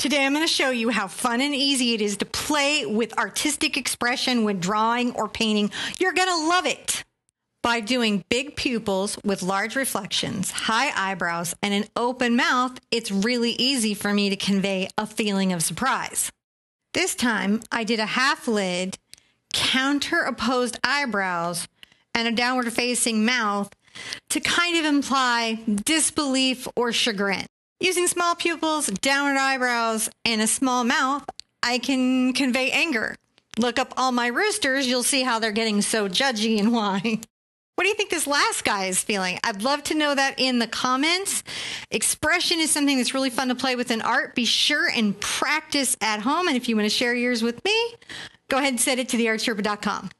Today, I'm going to show you how fun and easy it is to play with artistic expression when drawing or painting. You're going to love it. By doing big pupils with large reflections, high eyebrows, and an open mouth, it's really easy for me to convey a feeling of surprise. This time, I did a half lid, counter opposed eyebrows, and a downward facing mouth to kind of imply disbelief or chagrin. Using small pupils, downward eyebrows, and a small mouth, I can convey anger. Look up all my roosters, you'll see how they're getting so judgy and why. What do you think this last guy is feeling? I'd love to know that in the comments. Expression is something that's really fun to play with in art. Be sure and practice at home. And if you want to share yours with me, go ahead and send it to theartsherpa.com.